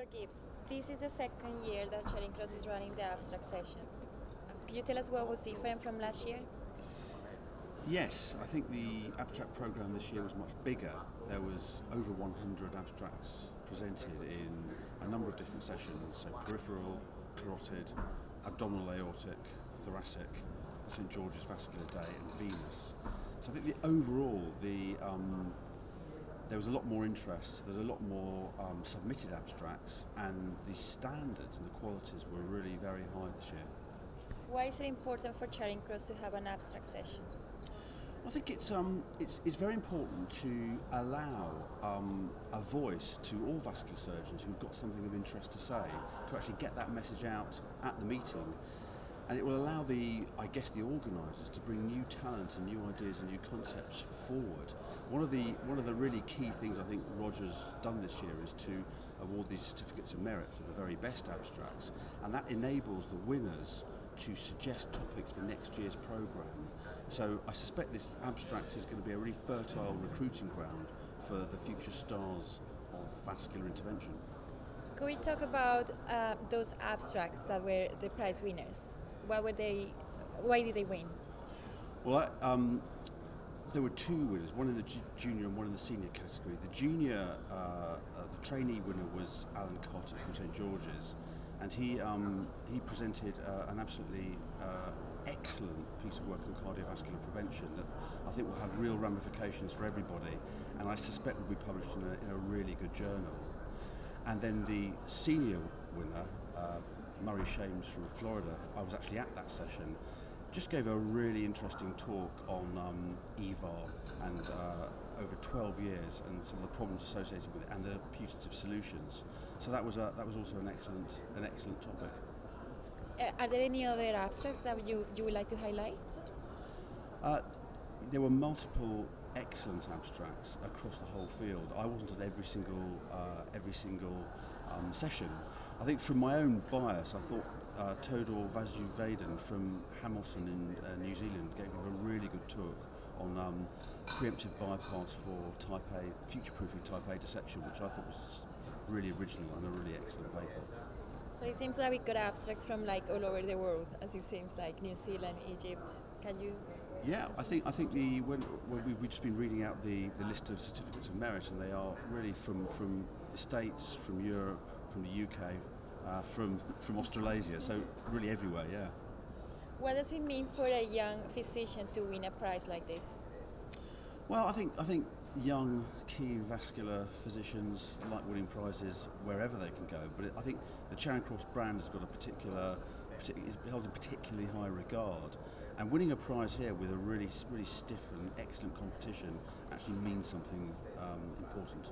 Dr. Gibbs, this is the second year that Charing Cross is running the abstract session. Could you tell us what was different from last year? Yes, I think the abstract program this year was much bigger. There was over 100 abstracts presented in a number of different sessions, so peripheral, carotid, abdominal aortic, thoracic, St George's Vascular Day and Venous. So I think the overall, the um, there was a lot more interest, there's a lot more um, submitted abstracts, and the standards and the qualities were really very high this year. Why is it important for Charing Cross to have an abstract session? I think it's, um, it's, it's very important to allow um, a voice to all vascular surgeons who've got something of interest to say to actually get that message out at the meeting. And it will allow the, I guess, the organisers to bring new talent and new ideas and new concepts forward. One of the one of the really key things I think Roger's done this year is to award these certificates of merit for the very best abstracts, and that enables the winners to suggest topics for next year's programme. So I suspect this abstract is going to be a really fertile recruiting ground for the future stars of vascular intervention. Could we talk about uh, those abstracts that were the prize winners? What were they? Why did they win? Well, um, there were two winners, one in the junior and one in the senior category. The junior, uh, uh, the trainee winner was Alan Carter from St George's, and he um, he presented uh, an absolutely uh, excellent piece of work on cardiovascular prevention that I think will have real ramifications for everybody, and I suspect will be published in a, in a really good journal. And then the senior winner, uh, Murray Shames from Florida, I was actually at that session, just gave a really interesting talk on um, EVAR and uh, over 12 years and some of the problems associated with it and the putative solutions. So that was a, that was also an excellent an excellent topic. Uh, are there any other abstracts that you, you would like to highlight? Uh, there were multiple excellent abstracts across the whole field. I wasn't at every single uh, every single um, session. I think from my own bias, I thought uh, Thodur Vasudevan from Hamilton in uh, New Zealand gave a really good talk on um, preemptive bypass for type A, future-proofing type A dissection, which I thought was really original and a really excellent paper. So it seems like we got abstracts from like all over the world, as it seems like New Zealand, Egypt. Can you? Yeah, I think I think the when, when we, we've just been reading out the, the list of certificates of merit, and they are really from from the States, from Europe, from the UK, uh, from from Australasia. So really everywhere, yeah. What does it mean for a young physician to win a prize like this? Well, I think I think young, keen vascular physicians like winning prizes wherever they can go. But it, I think the Charing Cross brand has got a particular, is held in particularly high regard. And winning a prize here with a really, really stiff and excellent competition actually means something um, important.